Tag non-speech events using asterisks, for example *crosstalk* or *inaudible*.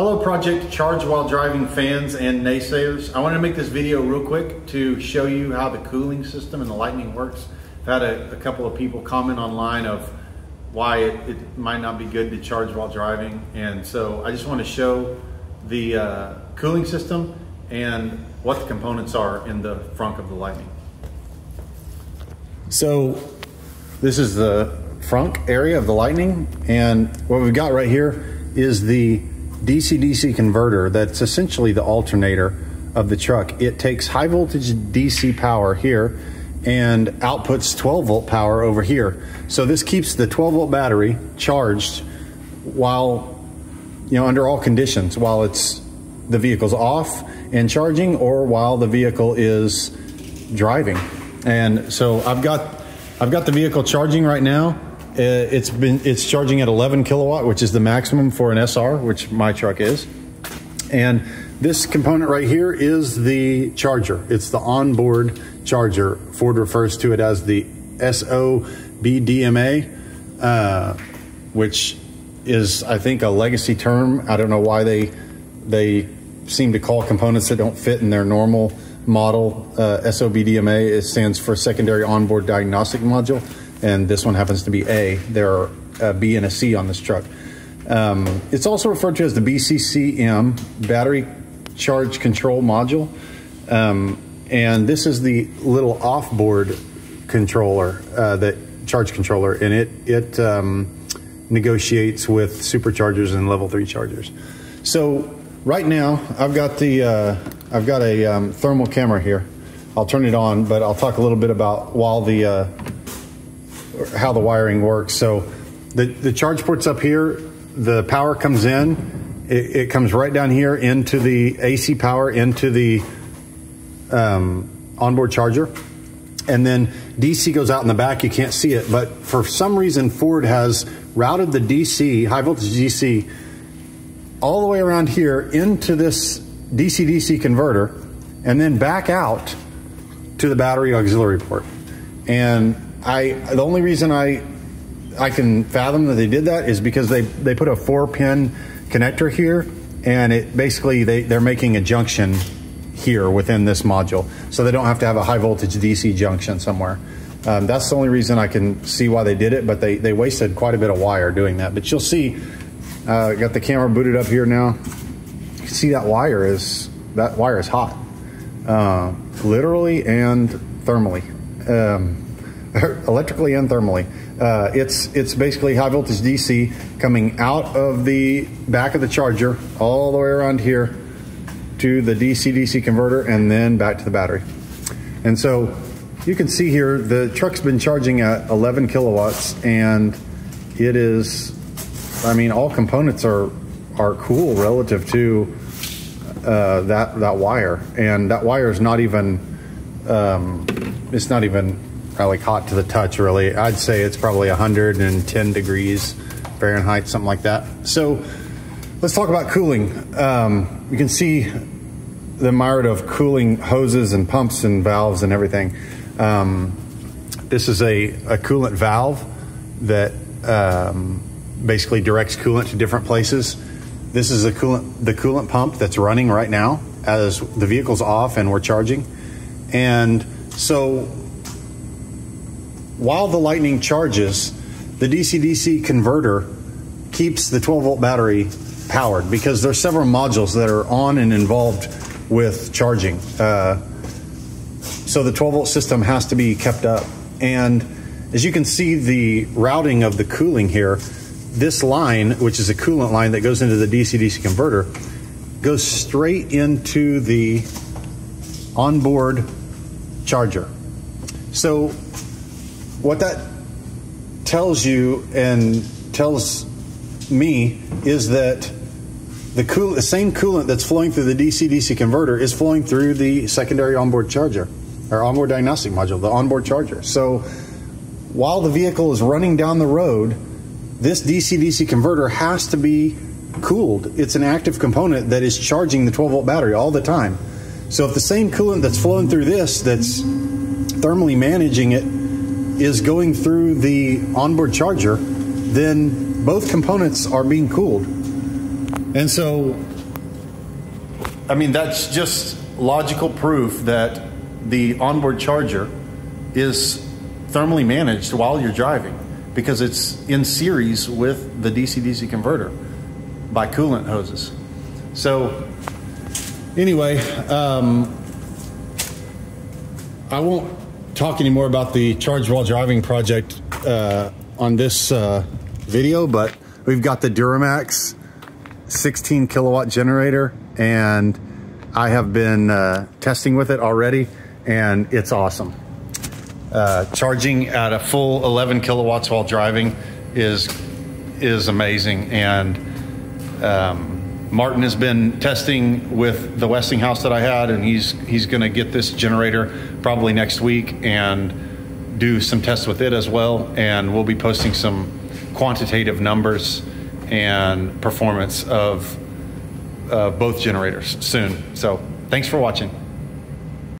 Hello Project Charge While Driving fans and naysayers. I wanted to make this video real quick to show you how the cooling system and the Lightning works. I've had a, a couple of people comment online of why it, it, might not be good to charge while driving. And so I just want to show the uh, cooling system and what the components are in the front of the Lightning. So this is the frunk area of the Lightning. And what we've got right here is the DC-DC converter that's essentially the alternator of the truck. It takes high voltage DC power here and outputs 12 volt power over here. So this keeps the 12 volt battery charged while, you know, under all conditions, while it's the vehicle's off and charging or while the vehicle is driving. And so I've got, I've got the vehicle charging right now. Uh, it's been it's charging at 11 kilowatt, which is the maximum for an SR, which my truck is. And this component right here is the charger. It's the onboard charger. Ford refers to it as the SOBDMA, uh, which is I think a legacy term. I don't know why they they seem to call components that don't fit in their normal model uh, SOBDMA. It stands for Secondary Onboard Diagnostic Module and this one happens to be A. There are a B and a C on this truck. Um, it's also referred to as the BCCM, Battery Charge Control Module. Um, and this is the little off-board controller, uh, that charge controller, and it, it um, negotiates with superchargers and level three chargers. So right now, I've got the uh, I've got a um, thermal camera here. I'll turn it on, but I'll talk a little bit about while the uh, how the wiring works. So the, the charge port's up here, the power comes in, it, it comes right down here into the AC power, into the um, onboard charger. And then DC goes out in the back, you can't see it, but for some reason Ford has routed the DC, high voltage DC, all the way around here into this DC-DC converter and then back out to the battery auxiliary port. And I the only reason I I can fathom that they did that is because they they put a four pin connector here, and it basically they they're making a junction here within this module, so they don't have to have a high voltage DC junction somewhere. Um, that's the only reason I can see why they did it, but they they wasted quite a bit of wire doing that. But you'll see, uh, got the camera booted up here now. You can see that wire is that wire is hot, uh, literally and thermally. Um, *laughs* electrically and thermally. Uh, it's it's basically high voltage DC coming out of the back of the charger all the way around here to the DC DC converter and then back to the battery. And so you can see here the truck's been charging at 11 kilowatts and it is I mean all components are are cool relative to uh, that that wire and that wire is not even um, it's not even probably hot to the touch, really. I'd say it's probably 110 degrees Fahrenheit, something like that. So let's talk about cooling. Um, you can see the myriad of cooling hoses and pumps and valves and everything. Um, this is a, a, coolant valve that um, basically directs coolant to different places. This is a coolant, the coolant pump that's running right now as the vehicle's off and we're charging. And so while the Lightning charges, the DC DC converter keeps the 12 volt battery powered because there's several modules that are on and involved with charging. Uh, so the 12 volt system has to be kept up. And as you can see, the routing of the cooling here, this line, which is a coolant line that goes into the DC DC converter, goes straight into the onboard charger. So what that tells you and tells me is that the, cool, the same coolant that's flowing through the DC-DC converter is flowing through the secondary onboard charger or onboard diagnostic module, the onboard charger. So while the vehicle is running down the road, this DC-DC converter has to be cooled. It's an active component that is charging the 12 volt battery all the time. So if the same coolant that's flowing through this, that's thermally managing it is going through the onboard charger, then both components are being cooled. And so, I mean, that's just logical proof that the onboard charger is thermally managed while you're driving because it's in series with the DC DC converter by coolant hoses. So, anyway, um, I won't talk anymore about the charge while driving project uh, on this uh, video, but we've got the DuroMax 16 kilowatt generator and I have been uh, testing with it already and it's awesome. Uh, charging at a full 11 kilowatts while driving is is amazing and um, Martin has been testing with the Westinghouse that I had and he's he's going to get this generator probably next week and do some tests with it as well and we'll be posting some quantitative numbers and performance of uh, both generators soon. So thanks for watching.